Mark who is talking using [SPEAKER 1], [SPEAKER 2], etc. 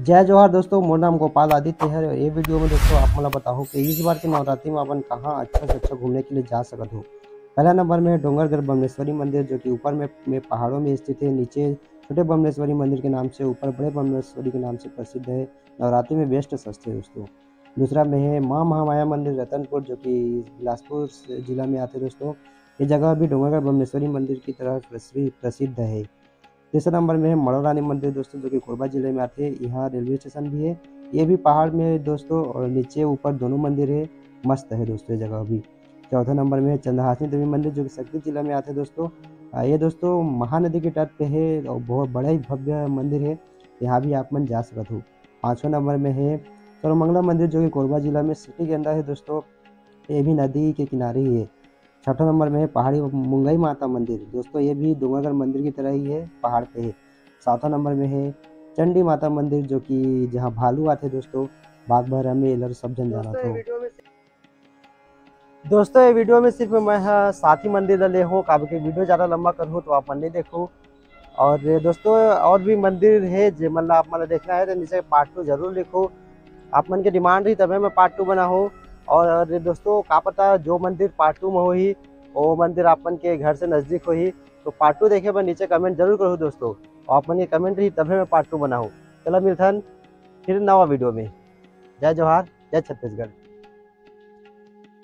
[SPEAKER 1] जय जोहार दोस्तों मोर नाम गोपाल आदित्य है ये वीडियो में दोस्तों आप मला बताओ कि इस बार के नवरात्रि में अपन कहाँ अच्छा से अच्छा घूमने के लिए जा सकते हो। पहला नंबर में डोंगरगढ़ बमलेश्वरी मंदिर जो कि ऊपर में, में पहाड़ों में स्थित है। नीचे छोटे बमलेश्वरी मंदिर के नाम से ऊपर बड़े बमलेश्वरी के नाम से प्रसिद्ध है। नवरात्रि में बेस्ट सस्ते दोस्तों। दूसरा में है माँ महामाया मंदिर रतनपुर जो कि बिलासपुर जिला में आते दोस्तों। ये जगह भी डोंगरगढ़ बमलेश्वरी मंदिर की तरह प्रसिद्ध है। तीसरे नंबर में है मड़ोरानी मंदिर दोस्तों, जो कि कोरबा ज़िले में आते हैं। यहाँ रेलवे स्टेशन भी है। ये भी पहाड़ में है दोस्तों और नीचे ऊपर दोनों मंदिर है। मस्त है दोस्तों, ये जगह भी। चौथे नंबर में है चंद्रहासिनी देवी मंदिर, जो कि शक्ति जिला में आते हैं दोस्तों। ये दोस्तों महानदी के तट पे है और बहुत बड़ा ही भव्य मंदिर है। यहाँ भी आप मन जा सकते हो। पाँचवें नंबर में है सर्वमंगला मंदिर, जो कि कोरबा जिला में सिटी के अंदर है दोस्तों। ये भी नदी के किनारे ही है। छठा नंबर में है पहाड़ी मुंगई माता मंदिर। दोस्तों ये भी डूंगरगढ़ मंदिर की तरह ही है पहाड़ पे है। सातवां नंबर में है चंडी माता मंदिर जो कि जहाँ भालू आते दोस्तों बाग बहरा में इधर सब जन जाना था दोस्तों ये वीडियो में सिर्फ़ मैं हाँ, ही मंदिर ले हूँ। काफ़ी वीडियो ज़्यादा लंबा करूँ तो आप मंदिर देखो। और दोस्तों और भी मंदिर है जो मतलब आप मतलब देखना है तो नीचे पार्ट टू ज़रूर लिखो। आप मन की डिमांड रही तभी मैं पार्ट टू बना हूँ। और दोस्तों, का पता जो मंदिर पार्ट टू में हो ही वो मंदिर अपन के घर से नज़दीक हो ही तो पार्ट टू देखे मैं नीचे कमेंट ज़रूर करूँ दोस्तों। और अपन ये कमेंट रही तभी मैं पार्ट टू बनाऊँ। चलो मिलथन फिर नवा वीडियो में। जय जवाहर, जय छत्तीसगढ़।